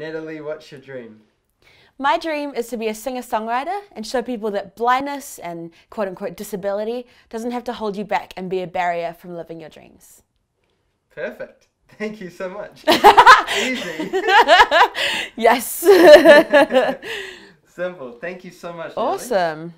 Natalie, what's your dream? My dream is to be a singer songwriter and show people that blindness and quote unquote disability doesn't have to hold you back and be a barrier from living your dreams. Perfect. Thank you so much. Easy. Yes. Simple. Thank you so much. Natalie. awesome.